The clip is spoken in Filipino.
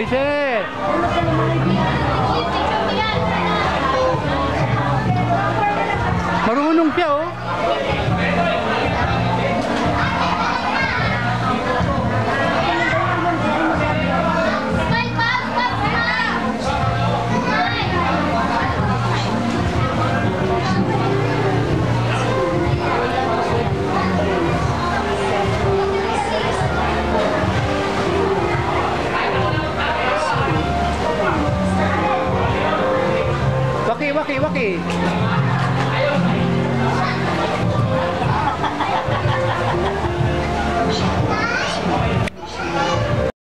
Reset! Marunong siya oh. waki, waki.